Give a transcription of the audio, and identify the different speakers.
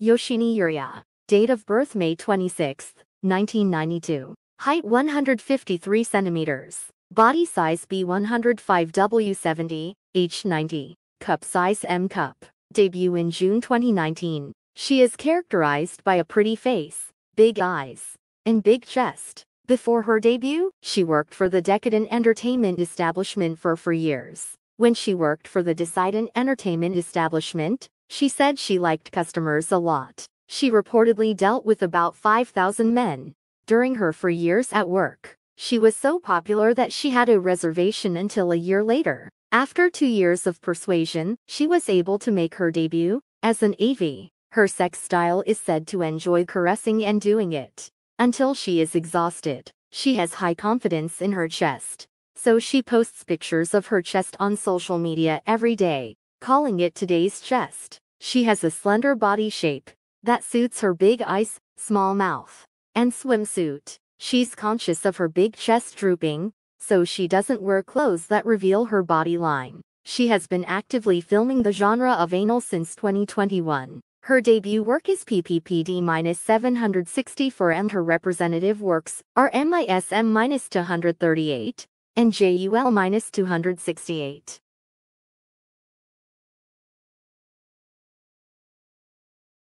Speaker 1: Yoshine Yuria. Date of birth May 26, 1992. Height 153 centimeters. Body size B105W70, H90. Cup size M cup. Debut in June 2019. She is characterized by a pretty face, big eyes, and big chest. Before her debut, she worked for the Decadent Entertainment Establishment for four years. When she worked for the Decadent Entertainment Establishment, she said she liked customers a lot. She reportedly dealt with about 5,000 men. During her four years at work, she was so popular that she had a reservation until a year later. After two years of persuasion, she was able to make her debut as an AV. Her sex style is said to enjoy caressing and doing it until she is exhausted. She has high confidence in her chest, so she posts pictures of her chest on social media every day, calling it today's chest. She has a slender body shape that suits her big eyes, small mouth, and swimsuit. She's conscious of her big chest drooping, so she doesn't wear clothes that reveal her body line. She has been actively filming the genre of anal since 2021. Her debut work is PPPD-764 and her representative works are MISM-238 and JUL-268.